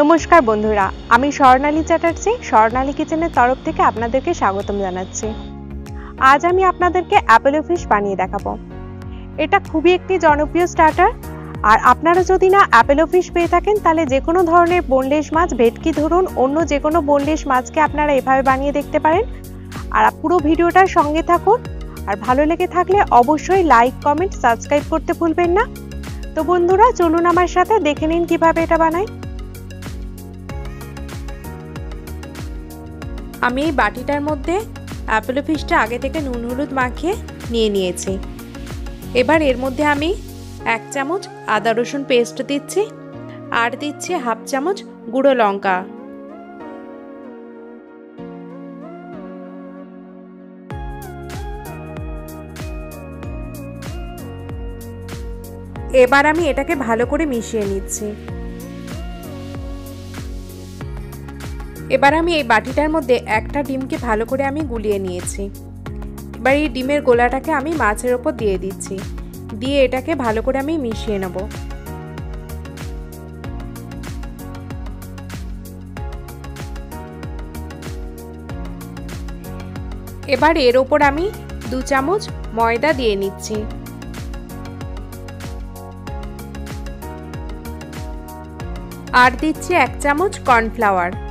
নমস্কার বন্ধুরা, আমি স্বর্ণালী চ্যাটার্জি, স্বর্ণালী কিচেনের তরফ থেকে আপনাদেরকে স্বাগতম জানাচ্ছি। আজ আমি আপনাদেরকে অ্যাপেলো ফিশ বানিয়ে দেখাবো। এটা খুবই একটি জনপ্রিয় স্টার্টার, আর আপনারা যদি না অ্যাপেলো ফিশ পেয়ে থাকেন, তাহলে যে কোনো ধরনের বোনলেস মাছ, ভেটকি ধরুন, অন্য যে কোনো বোনলেস মাছকে আপনারা এভাবে বানিয়ে দেখতে পারেন। আর পুরো ভিডিওটার সঙ্গে থাকুন, আর ভালো লেগে থাকলে অবশ্যই লাইক, কমেন্ট, সাবস্ক্রাইব করতে ভুলবেন না। তো বন্ধুরা, চলুন আমার সাথে দেখে নিন কীভাবে এটা বানাই। আমি এই বাটিটার মধ্যে অ্যাপেলো ফিশটা আগে থেকে নুন, হলুদ মাখিয়ে নিয়ে নিয়েছি। এবার এর মধ্যে আমি এক চামচ আদা রসুন পেস্ট দিচ্ছি আর দিচ্ছি হাফ চামচ গুঁড়ো লঙ্কা। এবার আমি এটাকে ভালো করে মিশিয়ে নিচ্ছি। এবার আমি এই বাটিটার মধ্যে একটা ডিমকে ভালো করে আমি গুলিয়ে নিয়েছি। এবার এই ডিমের গোলাটাকে আমি মাছের ওপর দিয়ে দিচ্ছি। দিয়ে এটাকে ভালো করে আমি মিশিয়ে নেব। এবার এর ওপর আমি দু চামচ ময়দা দিয়ে নিচ্ছি। আর দিচ্ছি এক চামচ কর্নফ্লাওয়ার।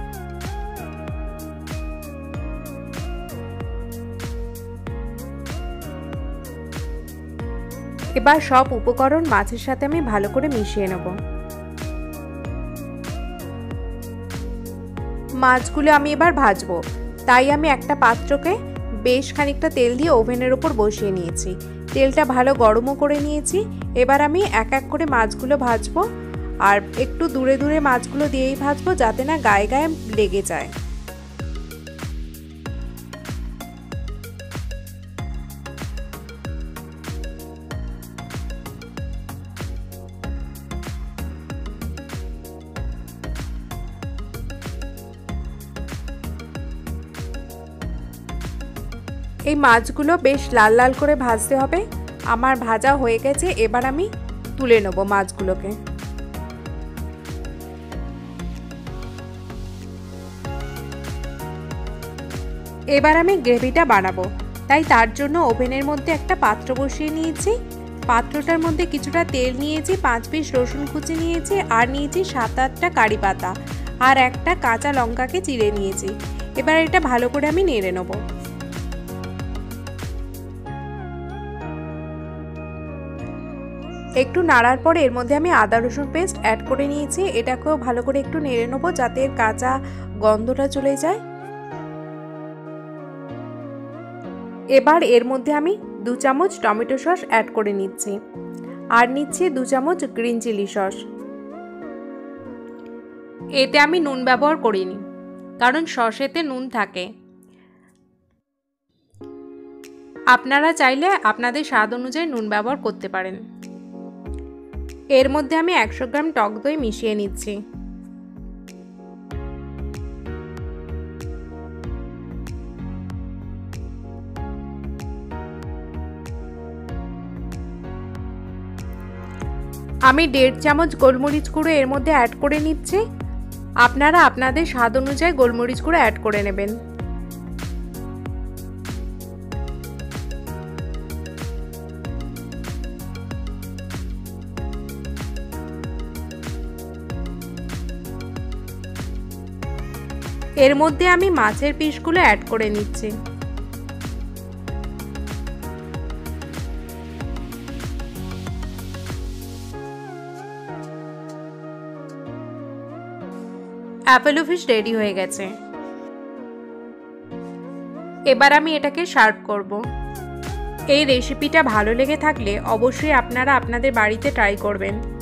এবার সব উপকরণ মাছের সাথে আমি ভালো করে মিশিয়ে নেব। মাছগুলো আমি এবার ভাজবো। তাই আমি একটা পাত্রকে বেশ খানিকটা তেল দিয়ে ওভেনের ওপর বসিয়ে নিয়েছি। তেলটা ভালো গরমও করে নিয়েছি। এবার আমি এক এক করে মাছগুলো ভাজবো। আর একটু দূরে দূরে মাছগুলো দিয়েই ভাজবো যাতে না গায়ে গায়ে লেগে যায়। এই মাছগুলো বেশ লাল লাল করে ভাজতে হবে। আমার ভাজা হয়ে গেছে, এবার আমি তুলে নেব মাছগুলোকে। এবার আমি গ্রেভিটা বানাবো। তাই তার জন্য ওভেনের মধ্যে একটা পাত্র বসিয়ে নিয়েছি। পাত্রটার মধ্যে কিছুটা তেল নিয়েছি, পাঁচ পিস রসুন কুচি নিয়েছি আর নিয়েছি সাত আটটা কারি পাতা। আর একটা কাঁচা লঙ্কাকে চিড়ে নিয়েছি। এবার এটা ভালো করে আমি নেড়ে নেব। একটু নাড়ার পরে এর মধ্যে আমি আদা রসুন পেস্ট অ্যাড করে নিয়েছি। এটাকেও ভালো করে একটু নেড়ে নেব যাতে এর কাঁচা গন্ধটা চলে যায়। এবার এর মধ্যে আমি দু চামচ টমেটো সস অ্যাড করে নিচ্ছি। আর নিচ্ছি দু চামচ গ্রিন চিলি সস এতে আমি নুন ব্যবহার করিনি, কারণ সসেতে নুন থাকে। আপনারা চাইলে আপনাদের স্বাদ অনুযায়ী নুন ব্যবহার করতে পারেন। এর মধ্যে আমি একশো গ্রাম টক দই মিশিয়ে নিচ্ছি। আমি দেড় চামচ গোলমরিচ গুঁড়ো এর মধ্যে অ্যাড করে নিচ্ছি। আপনারা আপনাদের স্বাদ অনুযায়ী গোলমরিচ গুঁড়ো অ্যাড করে নেবেন। এর মধ্যে আমি মাছের পিসগুলো অ্যাড করে নিচ্ছি। অ্যাপেলো ফিশ রেডি হয়ে গেছে। এবার আমি এটাকে সার্ভ করব। এই রেসিপিটা ভালো লেগে থাকলে অবশ্যই আপনারা আপনাদের বাড়িতে ট্রাই করবেন।